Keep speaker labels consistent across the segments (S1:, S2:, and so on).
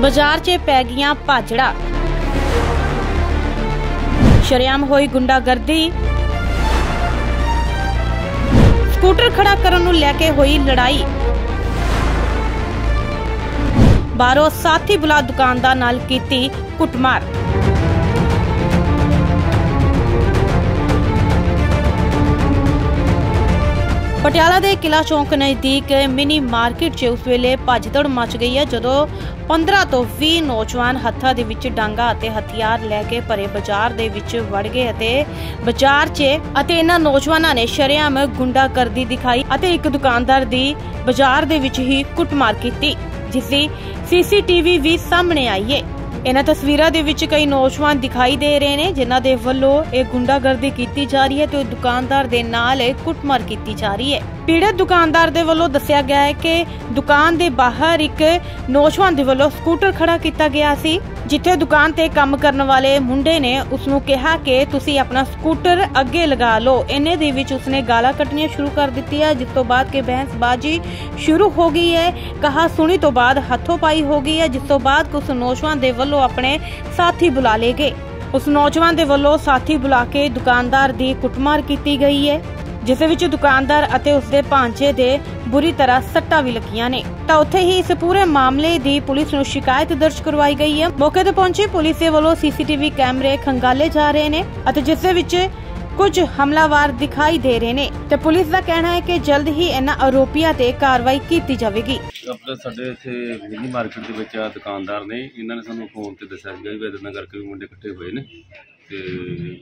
S1: ਬਾਜ਼ਾਰ 'ਚ ਪੈ ਗਈਆਂ ਭਾਜੜਾ। ਸ਼ਰੇਆਮ ਹੋਈ ਗੁੰਡਾਗਰਦੀ। ਸਕੂਟਰ ਖੜਾ ਕਰਨ ਨੂੰ ਲੈ ਕੇ ਹੋਈ ਲੜਾਈ। ਬਾਹਰੋਂ ਸਾਥੀ ਬੁਲਾ ਦੁਕਾਨਦਾਰ ਨਾਲ ਕੀਤੀ ਕੁੱਟਮਾਰ। ਪਟਿਆਲਾ ਦੇ ਕਿਲਾ ਚੌਂਕ ਨਜ਼ਦੀਕ ਮਿਨੀ ਮਾਰਕੀਟ 'ਚ ਉਸ ਵੇਲੇ ਭੱਜਦੜ ਮਚ ਗਈ ਹੈ, ਜਦੋਂ 15 ਤੋਂ 20 ਨੌਜਵਾਨ ਹੱਥਾਂ ਦੇ ਵਿੱਚ ਡਾਂਗਾ ਅਤੇ ਹਥਿਆਰ ਲੈ ਕੇ ਭਰੇ ਬਾਜ਼ਾਰ ਦੇ ਵਿੱਚ ਵੜ ਗਏ ਅਤੇ ਬਾਜ਼ਾਰ 'ਚ ਅਤੇ ਇਹਨਾਂ ਨੌਜਵਾਨਾਂ ਨੇ ਸ਼ਰੇਆਮ ਗੁੰਡਾਗਰਦੀ ਦਿਖਾਈ ਅਤੇ ਇੱਕ ਦੁਕਾਨਦਾਰ ਦੀ ਬਾਜ਼ਾਰ ਦੇ ਵਿੱਚ ਹੀ ਕੁੱਟਮਾਰ ਕੀਤੀ, ਜਿਸ ਦੀ ਸੀਸੀਟੀਵੀ ਵੀ ਸਾਹਮਣੇ ਆਈ ਹੈ। ਇਹਨਾਂ ਤਸਵੀਰਾਂ ਦੇ ਵਿੱਚ ਕਈ ਨੌਜਵਾਨ ਦਿਖਾਈ ਦੇ ਰਹੇ ਨੇ, ਜਿਨ੍ਹਾਂ ਦੇ ਵੱਲੋਂ ਇਹ ਗੁੰਡਾਗਰਦੀ ਕੀਤੀ ਜਾ ਰਹੀ ਹੈ ਤੇ ਦੁਕਾਨਦਾਰ ਦੇ ਨਾਲ ਇਹ ਕੁੱਟਮਾਰ ਕੀਤੀ ਜਾ ਰਹੀ ਹੈ। ਪੀੜਤ ਦੁਕਾਨਦਾਰ ਦੇ ਵੱਲੋਂ ਦੱਸਿਆ ਗਿਆ ਹੈ ਕਿ ਦੁਕਾਨ ਦੇ ਬਾਹਰ ਇੱਕ ਨੌਜਵਾਨ ਦੇ ਵੱਲੋਂ ਸਕੂਟਰ ਖੜਾ ਕੀਤਾ ਗਿਆ ਸੀ, ਜਿੱਥੇ ਦੁਕਾਨ ਤੇ ਕੰਮ ਕਰਨ ਵਾਲੇ ਮੁੰਡੇ ਨੇ ਉਸ ਨੂੰ ਕਿਹਾ ਕਿ ਤੁਸੀਂ ਆਪਣਾ ਸਕੂਟਰ ਅੱਗੇ ਲਗਾ ਲਓ। ਇੰਨੇ ਦੇ ਵਿੱਚ ਉਸਨੇ ਗਾਲਾਂ ਕੱਢਣੀਆਂ ਸ਼ੁਰੂ ਕਰ ਦਿੱਤੀ ਹੈ ਜਿਸ ਤੋਂ ਬਾਅਦ ਕਿ ਬਹਿਸਬਾਜ਼ੀ ਸ਼ੁਰੂ ਹੋ ਗਈ ਹੈ। ਕਹਾ ਸੁਣੀ ਤੋਂ ਬਾਅਦ ਹੱਥੋਂ ਪਾਈ ਹੋ ਗਈ ਹੈ, ਜਿਸ ਤੋਂ ਬਾਅਦ ਉਸ ਨੌਜਵਾਨ ਦੇ ਵੱਲੋਂ ਆਪਣੇ ਸਾਥੀ ਬੁਲਾ ਲਏ ਗਏ। ਉਸ ਨੌਜਵਾਨ ਦੇ ਵੱਲੋਂ ਸਾਥੀ ਬੁਲਾ ਕੇ ਦੁਕਾਨਦਾਰ ਦੀ ਕੁੱਟਮਾਰ ਕੀਤੀ ਗਈ ਹੈ। ਜਿਸ ਦੇ ਵਿੱਚ ਦੁਕਾਨਦਾਰ ਅਤੇ ਉਸਦੇ ਭਾਂਜੇ ਦੇ ਬੁਰੀ ਤਰ੍ਹਾਂ ਸੱਟਾਂ ਵੀ ਲੱਗੀਆਂ ਨੇ। ਤਾਂ ਉੱਥੇ ਹੀ ਇਸ ਪੂਰੇ ਮਾਮਲੇ ਦੀ ਪੁਲਿਸ ਨੂੰ ਸ਼ਿਕਾਇਤ ਦਰਜ ਕਰਵਾਈ ਗਈ ਹੈ। ਮੌਕੇ ਤੇ ਪਹੁੰਚੀ ਪੁਲਿਸ ਦੇ ਵੱਲੋਂ ਸੀਸੀਟੀਵੀ ਕੈਮਰੇ ਖੰਗਾਲੇ ਜਾ ਰਹੇ ਨੇ ਅਤੇ ਜਿਸ ਦੇ ਵਿੱਚ ਕੁਝ ਹਮਲਾਵਰ ਦਿਖਾਈ ਦੇ ਰਹੇ ਨੇ। ਤੇ ਪੁਲਿਸ ਦਾ ਕਹਿਣਾ ਹੈ ਕਿ ਜਲਦ ਹੀ ਇਹਨਾਂ ਆਰੋਪੀਆਂ ਤੇ ਕਾਰਵਾਈ ਕੀਤੀ ਜਾਵੇਗੀ।
S2: ਆਪਣੇ ਸਾਡੇ ਇੱਥੇ ਮਿੰਨੀ ਮਾਰਕੀਟ ਦੇ ਵਿੱਚ ਆ ਦੁਕਾਨਦਾਰ ਨੇ। ਇਹਨਾਂ ਨੇ ਸਾਨੂੰ ਫੋਨ ਤੇ ਦੱਸਿਆ ਸੀਗਾ ਵੀ ਇਦਾਂ ਕਰਕੇ ਵੀ ਮੁੰਡੇ ਇਕੱਠੇ ਹੋਏ ਨੇ। ਤੇ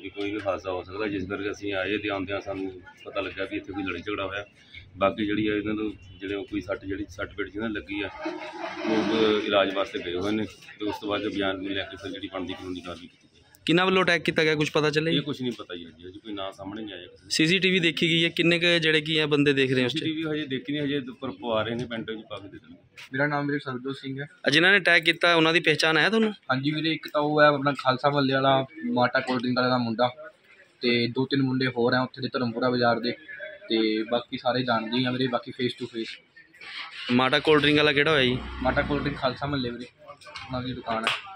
S2: ਵੀ ਕੋਈ ਵੀ ਹਾਦਸਾ ਹੋ ਸਕਦਾ, ਜਿਸ ਕਰਕੇ ਅਸੀਂ ਆਏ ਤੇ ਆਉਂਦਿਆਂ ਸਾਨੂੰ ਪਤਾ ਲੱਗਾ ਵੀ ਇੱਥੇ ਕੋਈ ਲੜਾਈ ਝਗੜਾ ਹੋਇਆ। ਬਾਕੀ ਜਿਹੜੀ ਆ ਇਹਨਾਂ ਨੂੰ, ਜਿਹੜੇ ਕੋਈ ਸੱਟ, ਜਿਹੜੀ ਸੱਟ ਪੇਟ ਜਿਹਨਾਂ ਨੂੰ ਲੱਗੀ ਆ, ਉਹ ਇਲਾਜ ਵਾਸਤੇ ਗਏ ਹੋਏ ਨੇ ਤੇ ਉਸ ਤੋਂ ਬਾਅਦ ਜੋ ਬਿਆਨ ਨੂੰ ਲੈ ਕੇ ਫਿਰ ਜਿਹੜੀ ਬਣਦੀ ਕਾਨੂੰਨੀ ਕਾਰਵਾਈ ਕੀਤੀ
S3: ਕਿੰਨਾ ਵੱਲੋਂ ਅਟੈਕ ਕੀਤਾ ਗਿਆ ਕੁਝ ਪਤਾ ਚੱਲੇ
S2: ਇਹ ਕੁਝ ਨਹੀਂ ਪਤਾ ਜੀ ਅਜੇ ਕੋਈ ਨਾਂ ਸਾਹਮਣੇ ਨਹੀਂ ਆਇਆ ਕਿਸੇ
S3: ਸੀਸੀਟੀਵੀ ਦੇਖੀ ਗਈ ਹੈ ਕਿੰਨੇ ਕੁ ਜਿਹੜੇ ਕੀ ਹੈ ਬੰਦੇ ਦੇਖ ਰਹੇ ਹੋ ਉਸ 'ਚ?
S2: ਟੀਵੀ ਹਜੇ ਦੇਖੀ ਨਹੀਂ ਹਜੇ ਉੱਪਰ ਪਵਾ ਰਹੇ ਨੇ ਪੈਂਟੋ ਜੀ ਪਾ ਕੇ ਦੇ ਦੇਣਗੇ।
S4: ਮੇਰਾ ਨਾਮ ਵੀਰੇ ਸਰਜੋਤ ਸਿੰਘ ਹੈ।
S3: ਆ ਜਿਨ੍ਹਾਂ ਨੇ ਅਟੈਕ ਕੀਤਾ ਉਹਨਾਂ ਦੀ ਪਹਿਚਾਣ ਹੈ ਤੁਹਾਨੂੰ?
S4: ਹਾਂਜੀ ਵੀਰੇ ਇੱਕ ਤਾਂ ਉਹ ਹੈ ਆਪਣਾ ਖਾਲਸਾ ਮਹੱਲੇ ਵਾਲਾ ਮਾਟਾ ਕੋਲਡ ਡਰਿੰਕ ਵਾਲੇ ਦਾ ਮੁੰਡਾ। ਤੇ ਦੋ ਤਿੰਨ ਮੁੰਡੇ ਹੋਰ ਆ ਉੱਥੇ ਦੇ ਧਰਮਪੁਰਾ ਬਾਜ਼ਾਰ ਦੇ। ਤੇ ਬਾਕੀ ਸਾਰੇ ਜਾਣਦੇ ਹੀ ਆ ਵੀਰੇ ਬਾਕੀ ਫੇਸ ਟੂ ਫੇਸ
S3: ਮਾਟਾ ਕੋਲਡ ਡਰਿੰਕ ਵਾਲਾ ਕਿਹੜਾ ਹੋਇਆ ਜੀ?
S4: ਮਾਟਾ ਕੋਲਡ ਡਰਿੰਕ ਖਾਲਸਾ ਮਹੱਲੇ ਵੀਰੇ ਉਹਨਾਂ ਦੀ ਦੁਕਾਨ ਹੈ।